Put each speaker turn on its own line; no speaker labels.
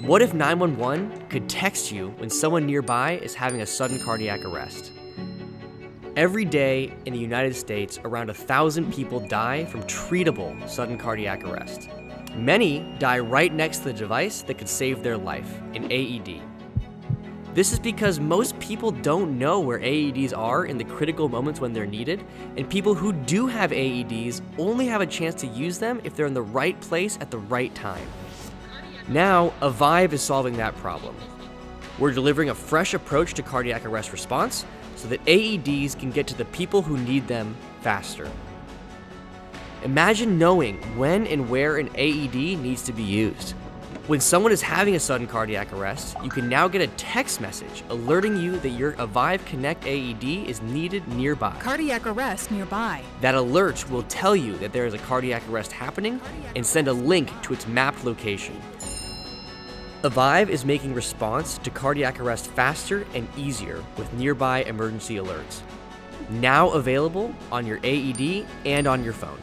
What if 911 could text you when someone nearby is having a sudden cardiac arrest? Every day in the United States, around a thousand people die from treatable sudden cardiac arrest. Many die right next to the device that could save their life, an AED. This is because most people don't know where AEDs are in the critical moments when they're needed, and people who do have AEDs only have a chance to use them if they're in the right place at the right time. Now, Avive is solving that problem. We're delivering a fresh approach to cardiac arrest response so that AEDs can get to the people who need them faster. Imagine knowing when and where an AED needs to be used. When someone is having a sudden cardiac arrest, you can now get a text message alerting you that your Avive Connect AED is needed nearby.
Cardiac arrest nearby.
That alert will tell you that there is a cardiac arrest happening and send a link to its mapped location. Avive is making response to cardiac arrest faster and easier with nearby emergency alerts. Now available on your AED and on your phone.